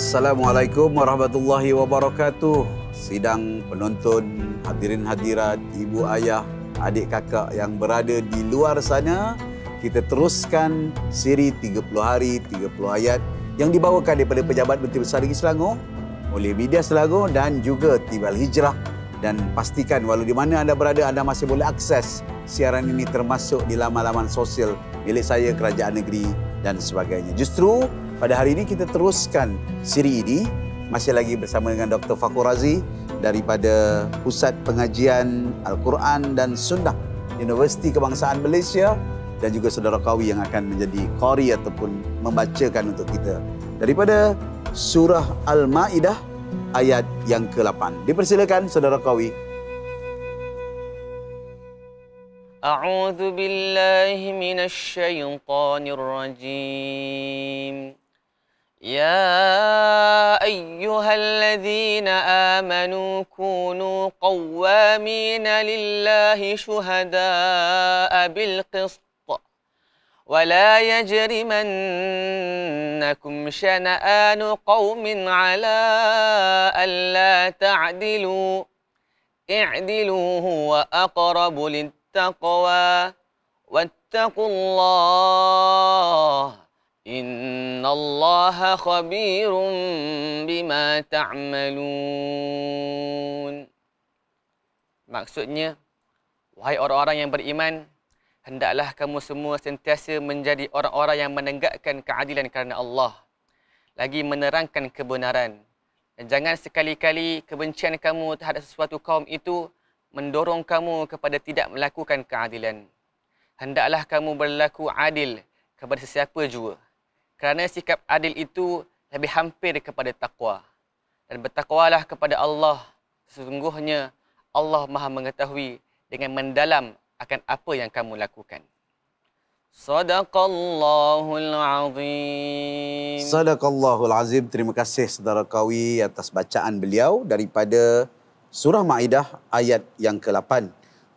Assalamualaikum warahmatullahi wabarakatuh. Sidang penonton, hadirin hadirat, ibu ayah, adik kakak yang berada di luar sana, kita teruskan siri 30 hari 30 ayat yang dibawakan daripada Pejabat Menteri Besar Negeri Selangor oleh Media Selangor dan juga Tibal Hijrah dan pastikan walau di mana anda berada anda masih boleh akses siaran ini termasuk di laman-laman sosial milik saya Kerajaan Negeri dan sebagainya. Justru pada hari ini kita teruskan siri ini masih lagi bersama dengan Dr. Fakur Razi daripada Pusat Pengajian Al-Quran dan Sunnah Universiti Kebangsaan Malaysia dan juga saudara kawi yang akan menjadi qari ataupun membacakan untuk kita daripada surah Al-Maidah ayat yang ke-8. Dipersilakan saudara kawi. A'udzu billahi minasy syaithanir rajim. يا أيها الذين آمنوا كونوا قوامين لله شهداء بالقسط ولا يجرمنكم شنآن قوم على ألا تعدلوا اعدلوا هو أقرب للتقوى واتقوا الله إن إن الله خبير بما تعملون Maksudnya, wahai orang-orang yang beriman, hendaklah kamu semua sentiasa menjadi orang-orang yang menegakkan keadilan kerana Allah, lagi menerangkan kebenaran. Dan jangan sekali-kali kebencian kamu terhadap sesuatu kaum itu mendorong kamu kepada tidak melakukan keadilan. Hendaklah kamu berlaku adil kepada sesiapa jua kerana sikap adil itu lebih hampir kepada takwa. Dan bertakwalah kepada Allah. Sesungguhnya Allah maha mengetahui dengan mendalam akan apa yang kamu lakukan. Sadaqallahul azim. Sadaqallahul azim. Terima kasih saudara Kawi atas bacaan beliau daripada surah Maidah ayat yang ke-8.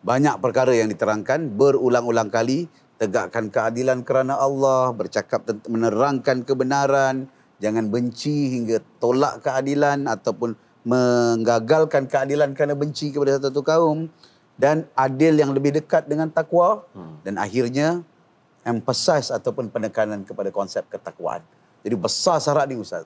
Banyak perkara yang diterangkan berulang-ulang kali tegakkan keadilan kerana Allah, bercakap menerangkan kebenaran, jangan benci hingga tolak keadilan ataupun menggagalkan keadilan kerana benci kepada satu kaum dan adil yang lebih dekat dengan takwa hmm. dan akhirnya emphasize ataupun penekanan kepada konsep ketakwaan. Jadi besar syarat ni ustaz.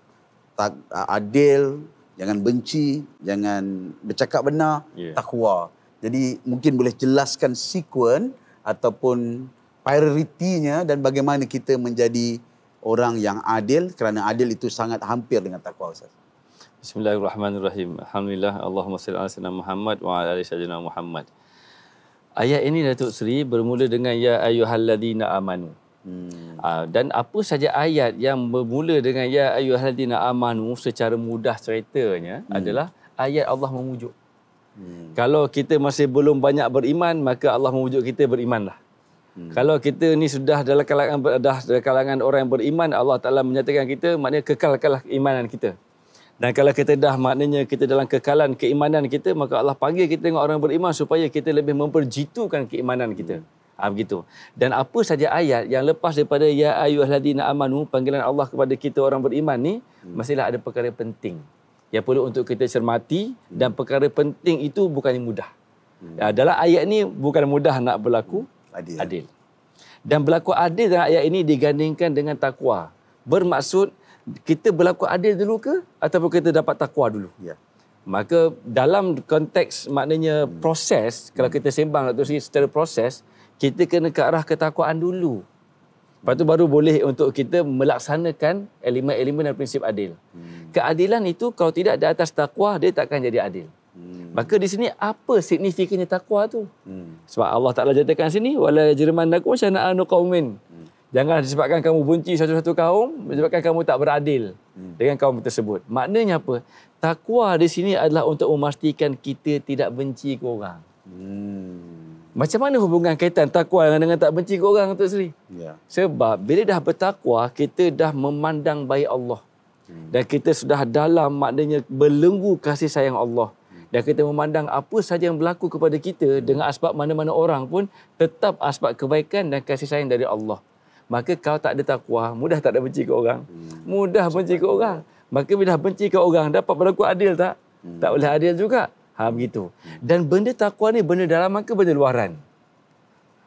Tak, adil, jangan benci, jangan bercakap benar, yeah. takwa. Jadi mungkin boleh jelaskan sekuen ataupun prioritinya dan bagaimana kita menjadi orang yang adil kerana adil itu sangat hampir dengan takwa Ustaz. Bismillahirrahmanirrahim. Alhamdulillah Allahumma salli ala sayyidina Muhammad wa ala ali sayyidina Muhammad. Ayat ini Datuk Seri bermula dengan ya ayyuhalladzina amanu. Hmm. Uh, dan apa saja ayat yang bermula dengan ya ayyuhalladzina amanu secara mudah ceritanya hmm. adalah ayat Allah memujuk. Hmm. Kalau kita masih belum banyak beriman maka Allah memujuk kita berimanlah. Hmm. Kalau kita ni sudah dalam kalangan dah dalam kalangan orang yang beriman, Allah Taala menyatakan kita maknanya kekalkanlah keimanan kita. Dan kalau kita dah maknanya kita dalam kekalan keimanan kita, maka Allah panggil kita tengok orang beriman supaya kita lebih memperjitukan keimanan kita. Hmm. Ha, begitu. Dan apa saja ayat yang lepas daripada ya ayyuhalladzina amanu panggilan Allah kepada kita orang beriman ni hmm. mestilah ada perkara penting yang perlu untuk kita cermati hmm. dan perkara penting itu bukannya mudah. Hmm. Ya, dalam ayat ni bukan mudah nak berlaku. Hmm adil. adil. Dan berlaku adil dalam ayat ini digandingkan dengan takwa. Bermaksud kita berlaku adil dulu ke ataupun kita dapat takwa dulu? Ya. Maka dalam konteks maknanya hmm. proses, kalau kita sembang Dr. Sri secara proses, kita kena ke arah ketakwaan dulu. Lepas tu baru boleh untuk kita melaksanakan elemen-elemen dan prinsip adil. Hmm. Keadilan itu kalau tidak di atas takwa, dia takkan jadi adil. Hmm. Maka di sini apa signifikannya takwa tu? Hmm. Sebab Allah Taala nyatakan sini wala jirmannakum syana'anu qaumin. Hmm. Jangan disebabkan kamu benci satu-satu kaum, disebabkan kamu tak beradil hmm. dengan kaum tersebut. Maknanya apa? Takwa di sini adalah untuk memastikan kita tidak benci ke orang. Hmm. Macam mana hubungan kaitan takwa dengan, dengan tak benci ke orang tu Sri? Ya. Sebab bila dah bertakwa, kita dah memandang baik Allah. Hmm. Dan kita sudah dalam maknanya belenggu kasih sayang Allah dan kita memandang apa saja yang berlaku kepada kita dengan asbab mana-mana orang pun tetap asbab kebaikan dan kasih sayang dari Allah. Maka kau tak ada takwa, mudah tak ada benci ke orang. Hmm. Mudah benci ke orang. Maka bila benci ke orang dapat berlaku adil tak? Hmm. Tak boleh adil juga. Ha begitu. Dan benda takwa ni benda dalaman ke benda luaran?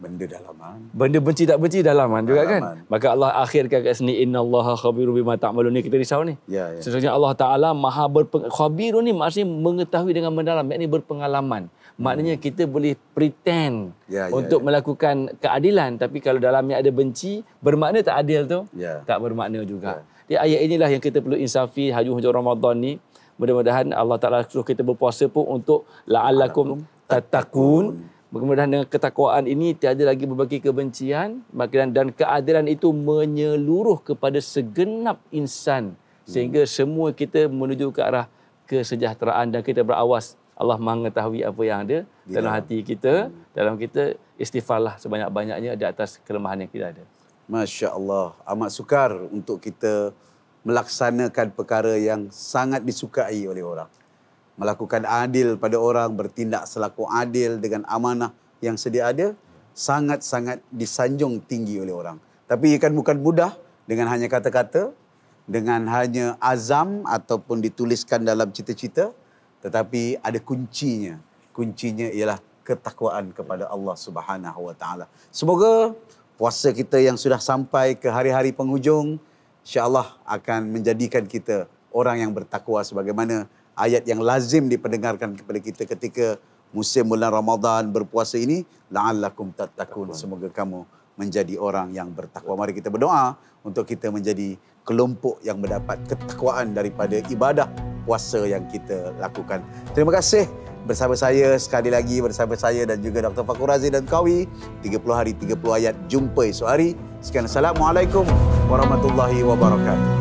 Benda dalaman. Benda benci tak benci dalaman, juga kan? Maka Allah akhirkan kat sini innallaha khabiru bima ta'malun ni kita risau ni. Ya, ya. Sesungguhnya Allah Taala Maha berpeng khabirun ni maksudnya mengetahui dengan mendalam, yakni berpengalaman. Maknanya kita boleh pretend Ya, ya, untuk ya. melakukan keadilan tapi kalau dalamnya ada benci, bermakna tak adil tu? Ya. Tak bermakna juga. Jadi ayat inilah yang kita perlu insafi hujung-hujung Ramadan ni. Mudah-mudahan Allah Taala suruh kita berpuasa pun untuk la'allakum tattaqun. Mudah-mudahan dengan ketakwaan ini tiada lagi berbagi kebencian dan keadilan itu menyeluruh kepada segenap insan sehingga semua kita menuju ke arah kesejahteraan dan kita berawas Allah mengetahui apa yang ada Di dalam dalam. hati kita, dalam kita istighfarlah sebanyak-banyaknya di atas kelemahan yang kita ada. Masya Allah. Amat sukar untuk kita melaksanakan perkara yang sangat disukai oleh orang. Melakukan adil pada orang, bertindak selaku adil dengan amanah yang sedia ada, sangat-sangat disanjung tinggi oleh orang. Tapi kan bukan mudah dengan hanya kata-kata, dengan hanya azam ataupun dituliskan dalam cita-cita, tetapi ada kuncinya. Kuncinya ialah ketakwaan kepada Allah Subhanahu Wa Taala. Semoga puasa kita yang sudah sampai ke hari-hari penghujung insya-Allah akan menjadikan kita orang yang bertakwa sebagaimana ayat yang lazim diperdengarkan kepada kita ketika musim bulan Ramadan berpuasa ini la'allakum tattaqun. Semoga kamu menjadi orang yang bertakwa. Mari kita berdoa untuk kita menjadi kelompok yang mendapat ketakwaan daripada ibadah puasa yang kita lakukan. Terima kasih bersama saya sekali lagi bersama saya dan juga Dr. Fakur Razi dan Kawi. 30 hari 30 ayat. Jumpa esok hari. Sekian. Assalamualaikum warahmatullahi wabarakatuh